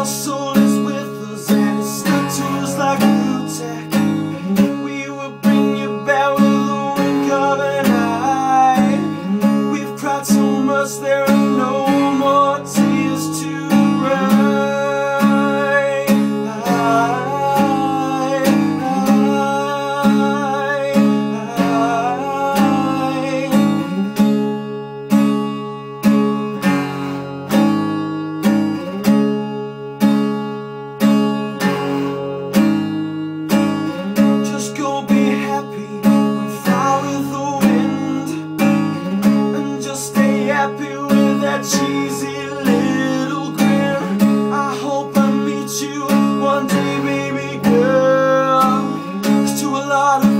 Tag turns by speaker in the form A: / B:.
A: your soul heart